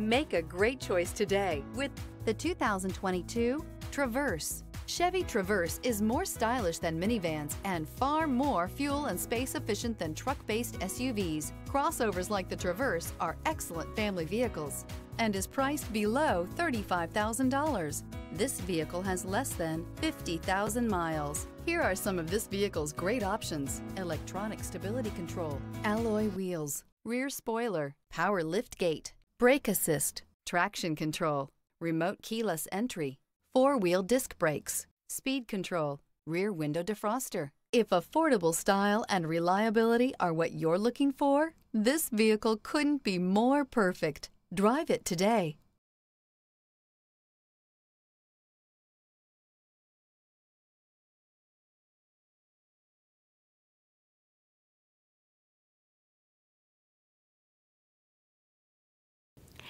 Make a great choice today with the 2022 Traverse. Chevy Traverse is more stylish than minivans and far more fuel and space efficient than truck-based SUVs. Crossovers like the Traverse are excellent family vehicles and is priced below $35,000. This vehicle has less than 50,000 miles. Here are some of this vehicle's great options. Electronic stability control, alloy wheels, rear spoiler, power lift gate, brake assist, traction control, remote keyless entry, four-wheel disc brakes, speed control, rear window defroster. If affordable style and reliability are what you're looking for, this vehicle couldn't be more perfect. Drive it today.